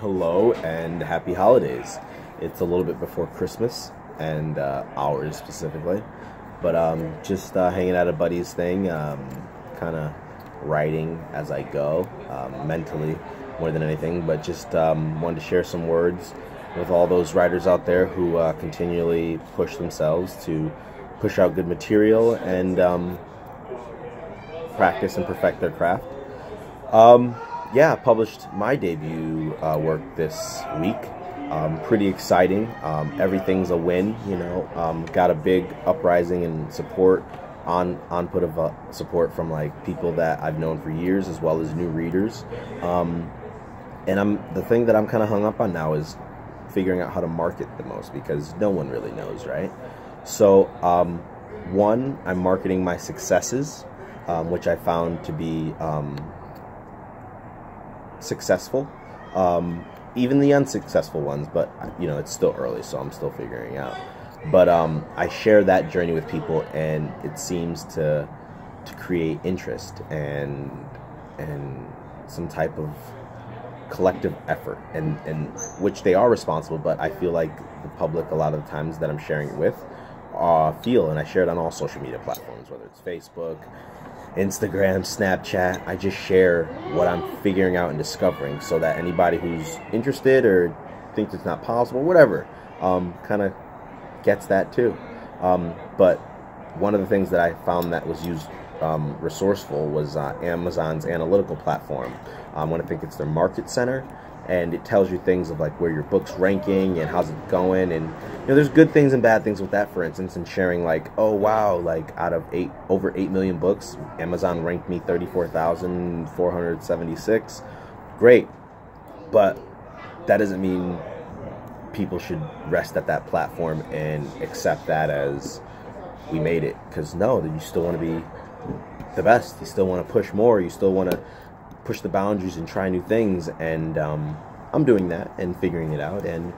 Hello and happy holidays. It's a little bit before Christmas and uh, specifically, but um, just uh, hanging out a buddy's thing, um, kind of writing as I go, um, mentally more than anything, but just um, wanted to share some words with all those writers out there who uh, continually push themselves to push out good material and um, practice and perfect their craft. Yeah, published my debut uh, work this week. Um, pretty exciting. Um, everything's a win, you know. Um, got a big uprising and support on on put of uh, support from like people that I've known for years, as well as new readers. Um, and I'm the thing that I'm kind of hung up on now is figuring out how to market the most because no one really knows, right? So, um, one, I'm marketing my successes, um, which I found to be successful. Um, even the unsuccessful ones, but you know, it's still early, so I'm still figuring out. But um, I share that journey with people, and it seems to to create interest and and some type of collective effort, and and which they are responsible. But I feel like the public, a lot of the times that I'm sharing it with, uh, feel, and I share it on all social media platforms, whether it's Facebook, Instagram, Snapchat. I just share what I'm figuring out and discovering so that anybody who's interested or thinks it's not possible, whatever, um, kind of gets that too. Um, but one of the things that I found that was used um, resourceful was uh, Amazon's analytical platform. Um, I want to think it's their market center and it tells you things of like where your book's ranking and how's it going and you know there's good things and bad things with that for instance and sharing like oh wow like out of eight over 8 million books amazon ranked me 34476 great. But that doesn't mean people should rest at that platform and accept that as we made it. Because no you still want to be the best. You still want to push more. You still want to push the boundaries and try new things and um, I'm doing that and figuring it out and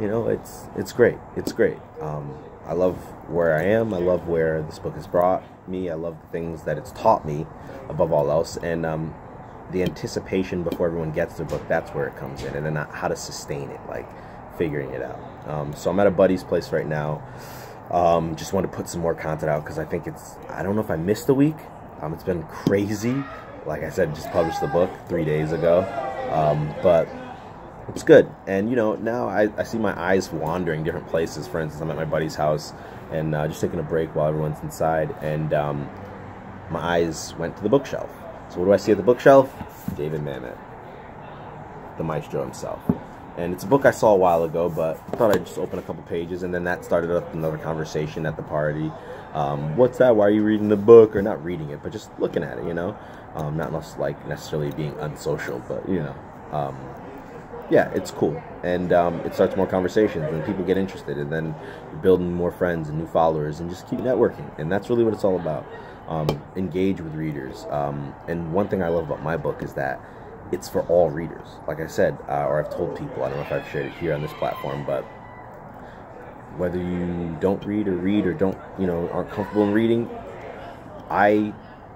you know it's it's great. It's great. Um, I love where I am. I love where this book has brought me. I love the things that it's taught me above all else and um, the anticipation before everyone gets the book that's where it comes in and then how to sustain it like figuring it out. Um, so I'm at a buddy's place right now. Um, just want to put some more content out because I think it's I don't know if I missed a week. Um, it's been crazy like I said, just published the book three days ago. Um, but it's good. And, you know, now I, I, see my eyes wandering different places. For instance, I'm at my buddy's house and uh, just taking a break while everyone's inside. And um, my eyes went to the bookshelf. So what do I see at the bookshelf? David Mamet, the maestro himself. And it's a book I saw a while ago, but I thought I'd just open a couple pages, and then that started up another conversation at the party. Um, what's that? Why are you reading the book? Or not reading it, but just looking at it, you know? Um, not like necessarily being unsocial, but, you know. Um, yeah, it's cool. And um, it starts more conversations, and people get interested, and then you're building more friends and new followers, and just keep networking. And that's really what it's all about. Um, engage with readers. Um, and one thing I love about my book is that it's for all readers. Like I said, uh, or I've told people, I don't know if I've shared it here on this platform, but whether you don't read or read or don't, you know, aren't comfortable in reading, I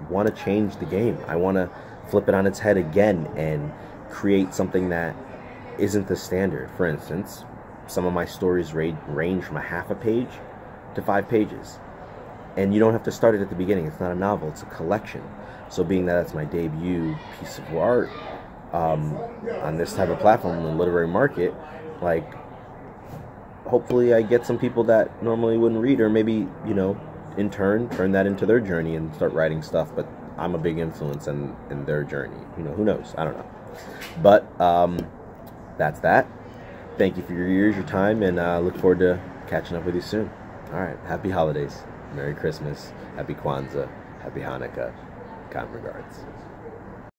want to change the game. I want to flip it on its head again and create something that isn't the standard. For instance, some of my stories range from a half a page to five pages. And you don't have to start it at the beginning. It's not a novel, it's a collection. So, being that it's my debut piece of art, um, on this type of platform in the literary market, like hopefully I get some people that normally wouldn't read, or maybe you know, in turn, turn that into their journey and start writing stuff. But I'm a big influence in in their journey. You know, who knows? I don't know. But um, that's that. Thank you for your ears, your time, and uh, look forward to catching up with you soon. All right, happy holidays, Merry Christmas, Happy Kwanzaa, Happy Hanukkah. Kind regards.